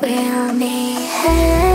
We'll be happy